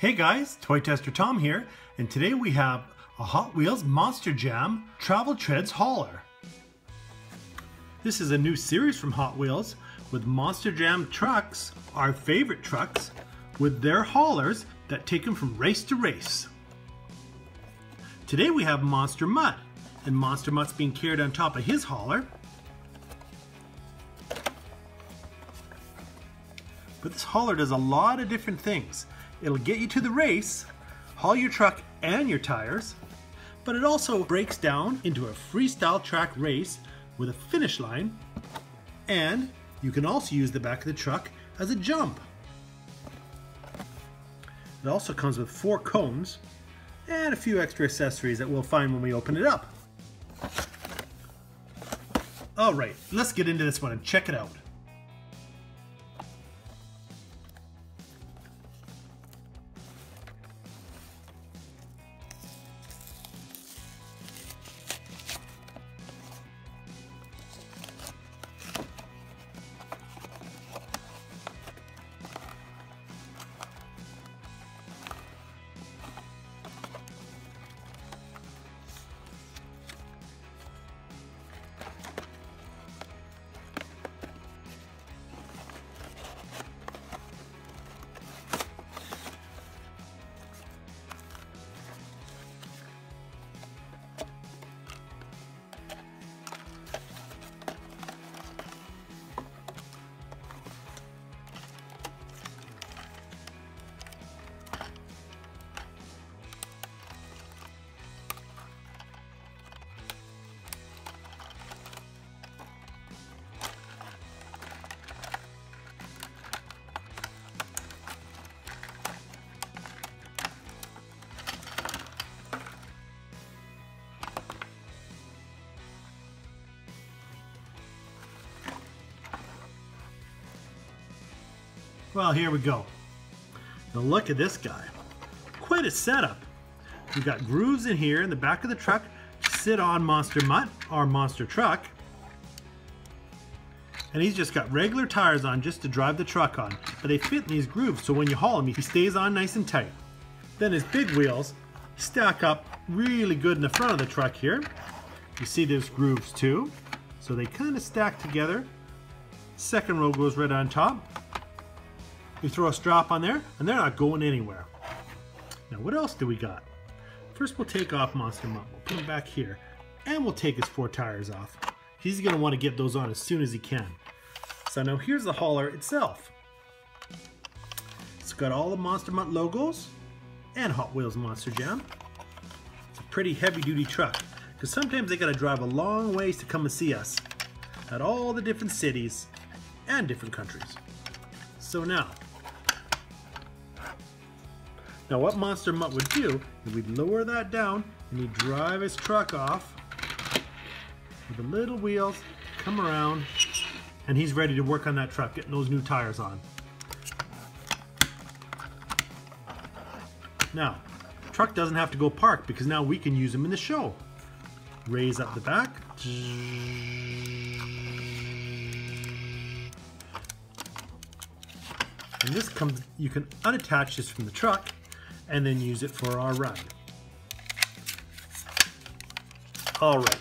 Hey guys, Toy Tester Tom here, and today we have a Hot Wheels Monster Jam Travel Treads hauler. This is a new series from Hot Wheels with Monster Jam trucks, our favorite trucks, with their haulers that take them from race to race. Today we have Monster Mutt, and Monster Mutt's being carried on top of his hauler. But this hauler does a lot of different things. It'll get you to the race, haul your truck and your tires, but it also breaks down into a freestyle track race with a finish line, and you can also use the back of the truck as a jump. It also comes with four cones and a few extra accessories that we'll find when we open it up. All right, let's get into this one and check it out. Well, here we go. Now look at this guy. Quite a setup. We've got grooves in here in the back of the truck sit on Monster Mutt, our monster truck. And he's just got regular tires on just to drive the truck on. But they fit in these grooves so when you haul him, he stays on nice and tight. Then his big wheels stack up really good in the front of the truck here. You see there's grooves too. So they kind of stack together. Second row goes right on top. You throw a strap on there, and they're not going anywhere. Now, what else do we got? First, we'll take off Monster Mutt. We'll put him back here, and we'll take his four tires off. He's going to want to get those on as soon as he can. So now here's the hauler itself. It's got all the Monster Mutt logos and Hot Wheels Monster Jam. It's a pretty heavy-duty truck, because sometimes they got to drive a long ways to come and see us at all the different cities and different countries. So now, now what Monster Mutt would do is we'd lower that down and he'd drive his truck off with the little wheels, come around, and he's ready to work on that truck, getting those new tires on. Now, truck doesn't have to go park because now we can use him in the show. Raise up the back. And this comes, you can unattach this from the truck and then use it for our run. All right,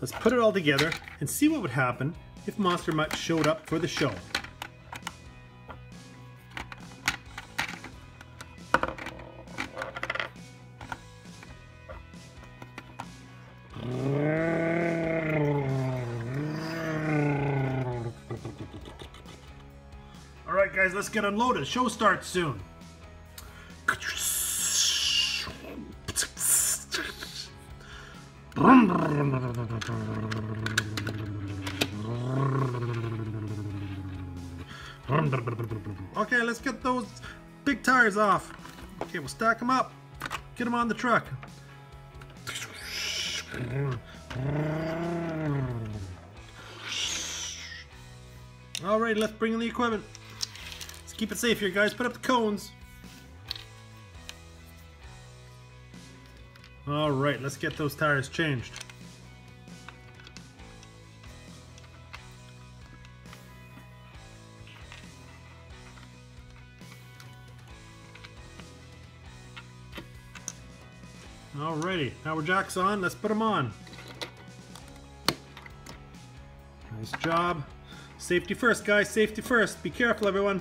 let's put it all together and see what would happen if Monster Mutt showed up for the show. All right, guys, let's get unloaded. Show starts soon. Okay, let's get those big tires off. Okay, we'll stack them up. Get them on the truck. All right, let's bring in the equipment. Let's keep it safe here, guys. Put up the cones. All right, let's get those tires changed. Alrighty, now we're jacks on, let's put them on. Nice job. Safety first, guys, safety first. Be careful, everyone.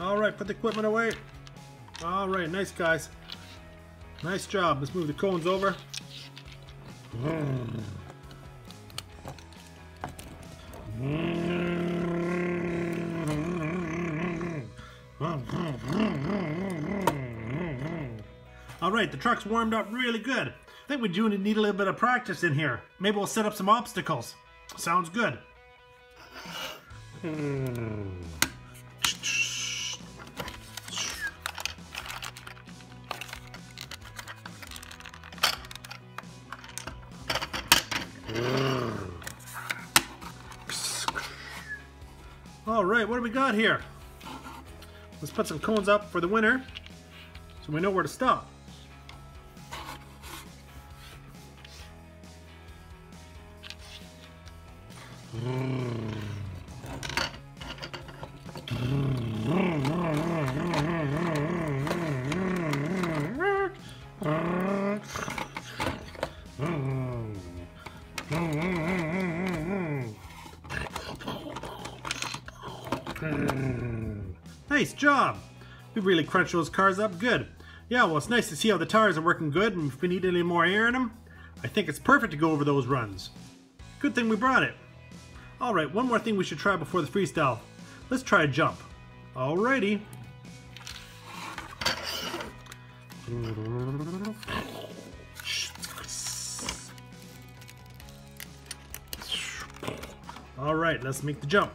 Alright, put the equipment away. Alright, nice guys. Nice job. Let's move the cones over. Alright, the truck's warmed up really good. I think we do need a little bit of practice in here. Maybe we'll set up some obstacles. Sounds good. All right, what do we got here? Let's put some cones up for the winner so we know where to stop. Mm. Mm. Nice job! We really crunched those cars up good. Yeah, well it's nice to see how the tires are working good and if we need any more air in them, I think it's perfect to go over those runs. Good thing we brought it. Alright, one more thing we should try before the freestyle. Let's try a jump. Alrighty. Alright, let's make the jump.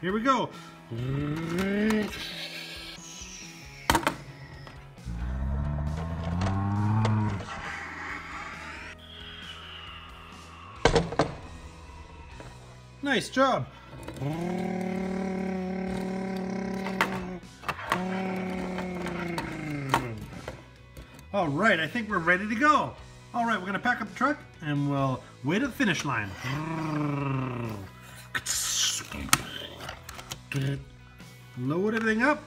Here we go. Nice job. All right, I think we're ready to go. All right, we're gonna pack up the truck and we'll wait at the finish line. Load everything up.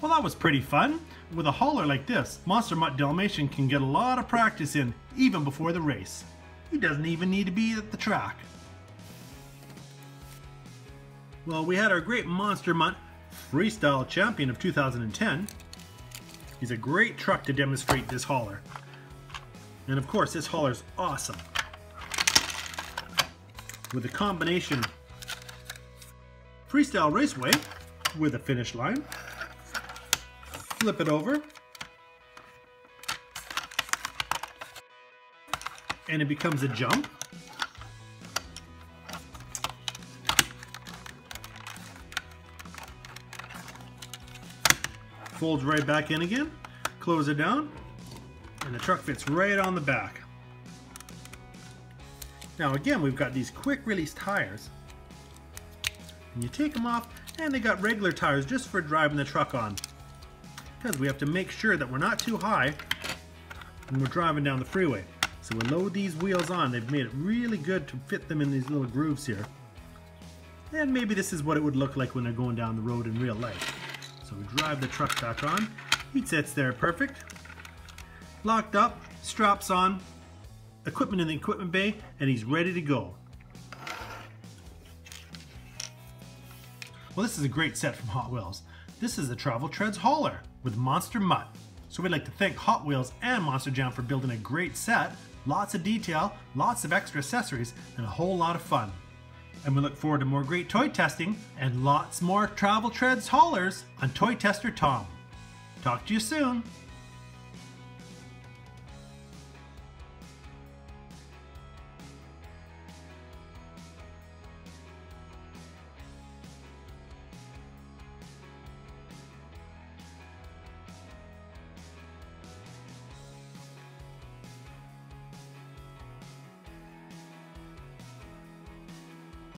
Well, that was pretty fun. With a hauler like this, Monster Mutt Dalmatian can get a lot of practice in even before the race. He doesn't even need to be at the track. Well, we had our great Monster Mutt Freestyle Champion of 2010. He's a great truck to demonstrate this hauler. And of course, this hauler's awesome. With a combination Freestyle Raceway with a finish line. Flip it over. And it becomes a jump. Folds right back in again, close it down, and the truck fits right on the back. Now again, we've got these quick release tires. And you take them off, and they got regular tires just for driving the truck on. Because we have to make sure that we're not too high when we're driving down the freeway. So we load these wheels on. They've made it really good to fit them in these little grooves here. And maybe this is what it would look like when they're going down the road in real life. So we drive the truck back on. He sits there perfect. Locked up, straps on, equipment in the equipment bay, and he's ready to go. Well, this is a great set from Hot Wheels. This is the Travel Treads Hauler with Monster Mutt. So we'd like to thank Hot Wheels and Monster Jam for building a great set, lots of detail, lots of extra accessories, and a whole lot of fun. And we look forward to more great toy testing and lots more Travel Treads haulers on Toy Tester Tom. Talk to you soon.